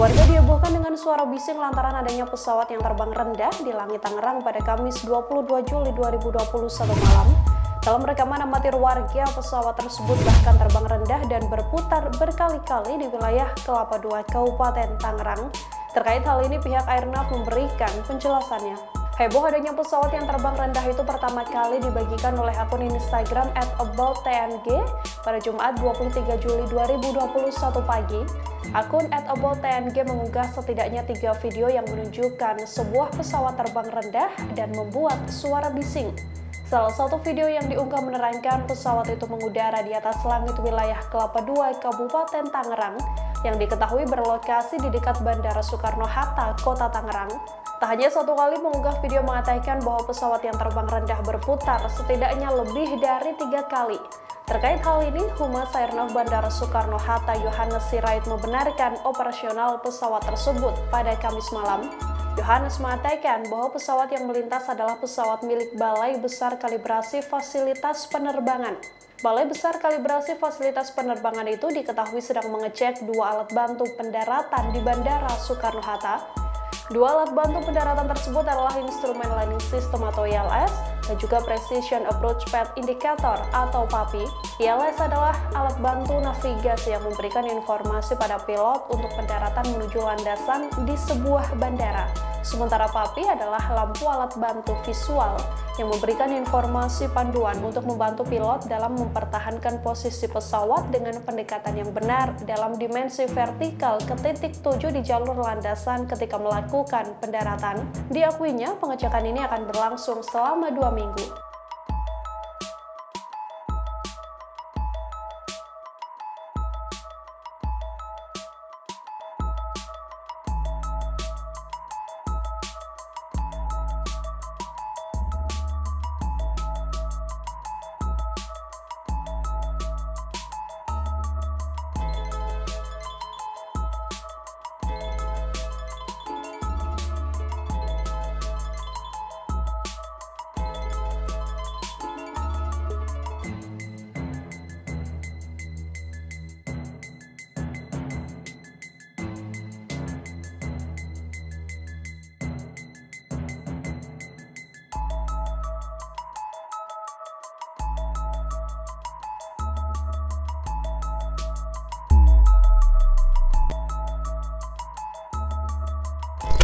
Warga dihebohkan dengan suara bising lantaran adanya pesawat yang terbang rendah di langit Tangerang pada Kamis 22 Juli 2021 malam. Dalam rekaman amatir warga, pesawat tersebut bahkan terbang rendah dan berputar berkali-kali di wilayah Kelapa II Kabupaten Tangerang. Terkait hal ini, pihak Airnav memberikan penjelasannya. Heboh adanya pesawat yang terbang rendah itu pertama kali dibagikan oleh akun Instagram at abouttng pada Jumat 23 Juli 2021 pagi. Akun at abouttng mengunggah setidaknya tiga video yang menunjukkan sebuah pesawat terbang rendah dan membuat suara bising. Salah satu video yang diunggah menerangkan pesawat itu mengudara di atas langit wilayah Kelapa II, Kabupaten Tangerang, yang diketahui berlokasi di dekat Bandara Soekarno-Hatta, Kota Tangerang. Tak hanya satu kali mengunggah video mengatakan bahwa pesawat yang terbang rendah berputar setidaknya lebih dari tiga kali. Terkait hal ini, Humas Airnav Bandara Soekarno-Hatta Yohanes Sirait membenarkan operasional pesawat tersebut pada Kamis malam. Yohanes mengatakan bahwa pesawat yang melintas adalah pesawat milik Balai Besar Kalibrasi Fasilitas Penerbangan. Balai Besar Kalibrasi Fasilitas Penerbangan itu diketahui sedang mengecek dua alat bantu pendaratan di Bandara Soekarno-Hatta Dua alat bantu pendaratan tersebut adalah instrumen landing system atau ILS dan juga Precision Approach Path Indicator atau PAPI. ILS adalah alat bantu navigasi yang memberikan informasi pada pilot untuk pendaratan menuju landasan di sebuah bandara. Sementara PAPI adalah lampu alat bantu visual yang memberikan informasi panduan untuk membantu pilot dalam mempertahankan posisi pesawat dengan pendekatan yang benar dalam dimensi vertikal ke titik tujuh di jalur landasan ketika melakukan pendaratan. Diakuinya, pengecekan ini akan berlangsung selama dua minggu.